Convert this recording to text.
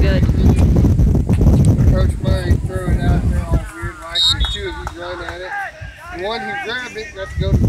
Good. Coach Murray threw it out there all weird like there's two of you run at it. And one who grabbed it got to go to